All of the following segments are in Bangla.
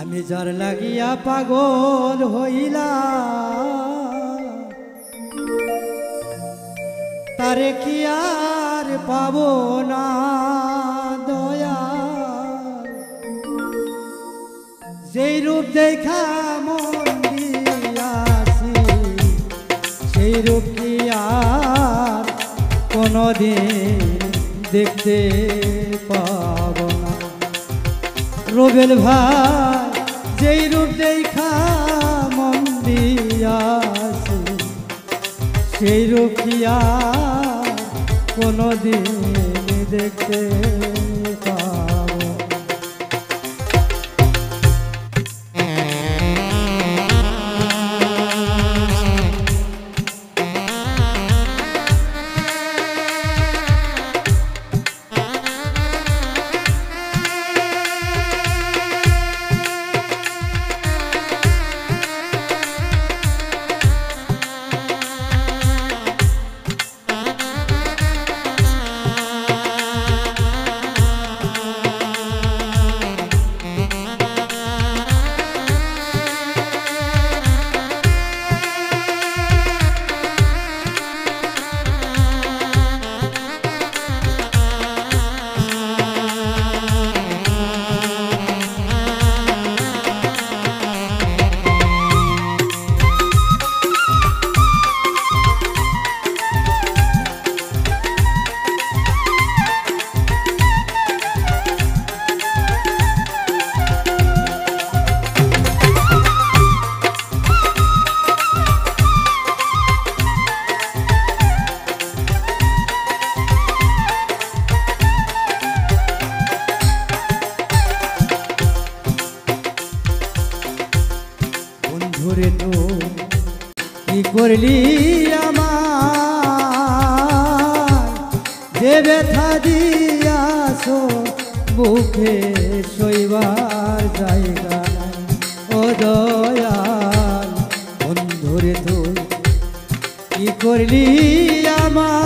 আমি জ্বর লাগিয়া পাগল হইলা তারে কি আর পাব না দয়া? যেই রূপ দেখা মন দিয়াছি, সেই রূপ কি আর কোনদিন দেখতে পাব না। রোবেল ভাই যেই রূপ দেখা মন দিয়াছি সেই রূপ কোনো দিন দেখতে পাব? বন্ধুরে তো? কি করলি আমার যে ব্যথা দিয়াছো বুকে শৈবার জায়গা ও দয়াল, বন্ধুরে তো কি করলি আমার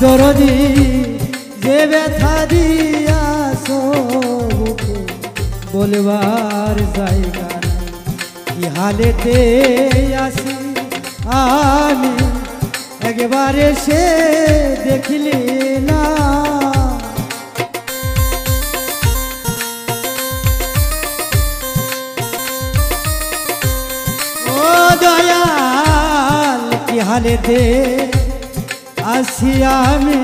দরদি বলবার জায়গা কি হালেতে আসি আমি, একবারে সে দেখলি না। ও দয়াল কি হালেতে আসি আমি,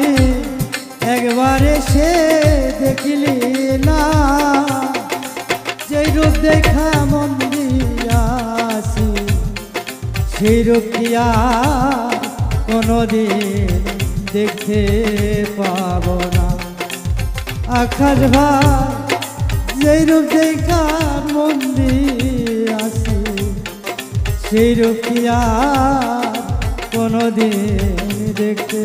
একবারে সে দেখলি না। রূপ দেখা মন দিয়াছি সেই রূপ কি আর কোনোদিন দেখতে পাব না। আকাশ ভাই যেই রূপ দেখা মন দিয়াছি সেই রূপ কি আর দেখতে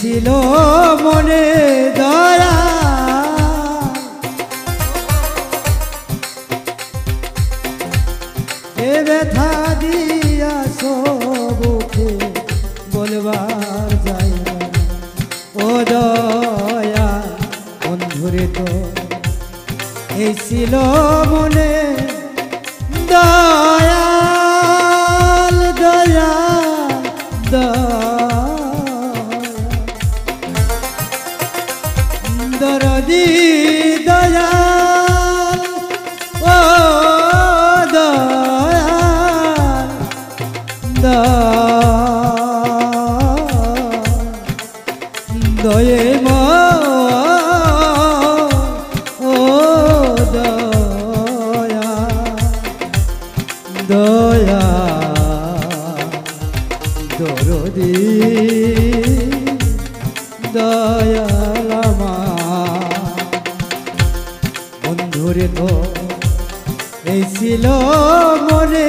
ছিল মনে দয়া এ ব্যথা দিয়া সবুকে বলবার না। ও দয়া বন্ধুরে তো এই ছিল মনে দয়াল দয়ে মা দয়া দয়া দরদি দয়ালামা। বন্ধুরে তো এই ছিল মনে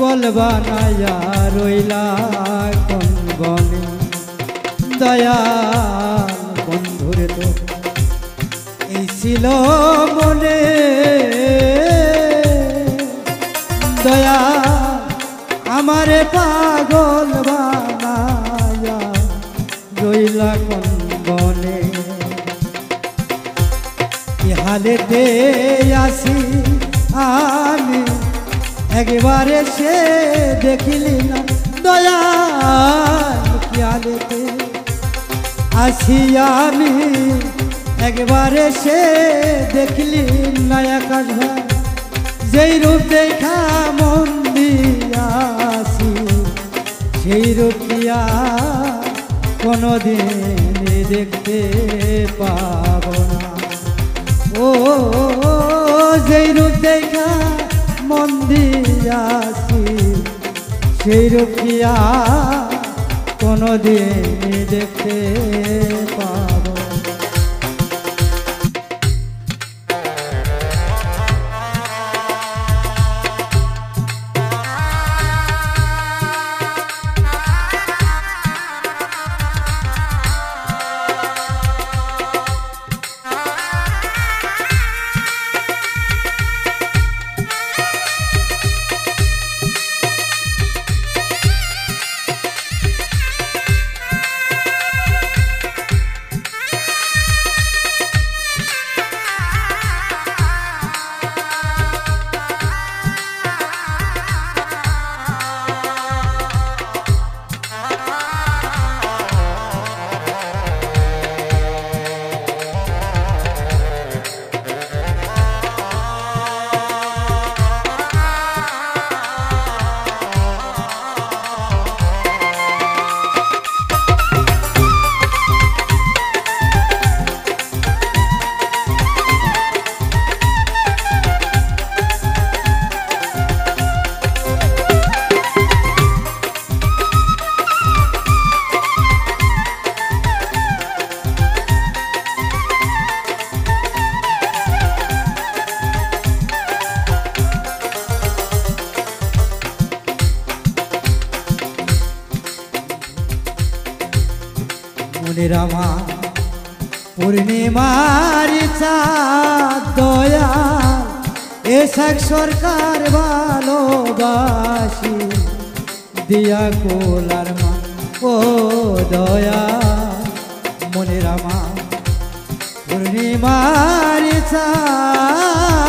বলবা নাইয়া রইলা কোন বনে দয়া বন্ধুরে তো এই ছিল মনে। দয়া আমারে পাগল বানায়া রইলা কোন কি হালেতে আসি আমি একবারে সে দেখিলি না দয়া কি আসি আমি একবারে সে দেখলি নয়া কাঠা যেই রূপ দেখা মন সেই রূপিয়া কোনোদিন দেখতে পাব না ও যেই রূপ দেখা মন দিয়াছি সেই রুখিয়া কোনোদিন দেখতে পাব মনের আমার। পূর্ণিমার দয়া এসাক সরকার ভালোবাসি। দিয়া কোলার মা, ও দয়া, মনের আমার। পূর্ণিমার চাঁদ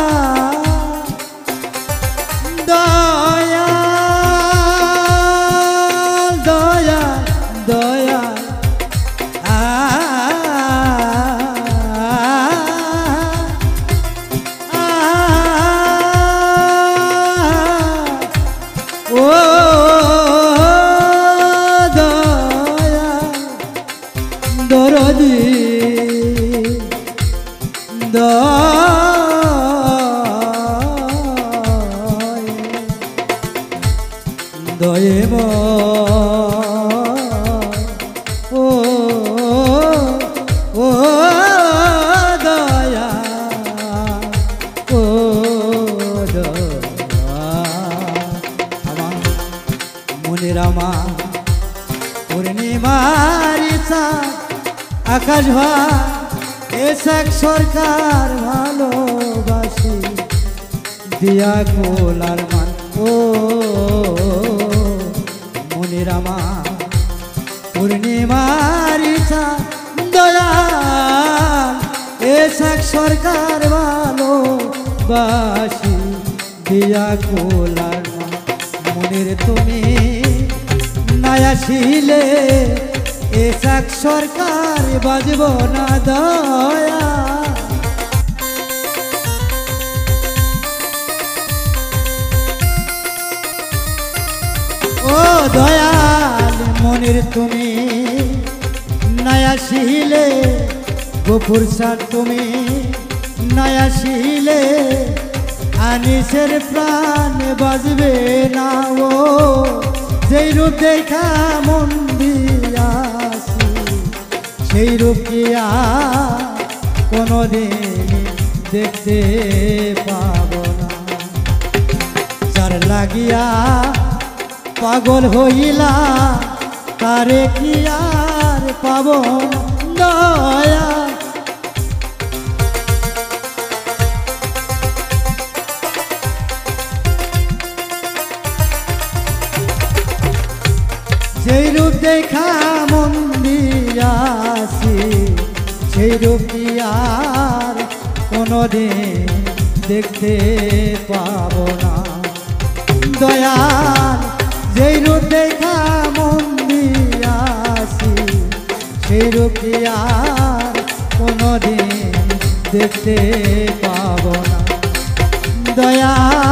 দরদি। দয়া দয়ে মো ও ও দয়া। ও দয়া। মনের আমার পূর্ণিমার আকাশ ভাই এসাক সরকার ভালোবাসি। দিয়া কোলার মান, ও মনের আমার পূর্ণিমার এসাক সরকার ভালোবাসি। দিয়া কোলার মান, মনের তুমি নায়াসিলে এসাক সরকার বাজব না দয়া। ও দয়াল মনের তুমি নায়াসিলে গোপুর সার তুমি নয়া নায়াসিলে আনিসের প্রাণ বাজবে না ও। যেই রূপ দেখা মন দিয়াছি সেই রূপ কি আর কোনোদিন দেখতে পাবো না। যার লাগিয়া পাগল হইলা, তারে কি আর পাব দয়া। সেই রূপ দেখা সেই রূপ আর কোনোদিন দেখতে পাবো না। দয়াল, যেই রূপ দেখা মন দিয়াছি সেই রূপ আর কোনোদিন দেখতে পাবো না। দয়াল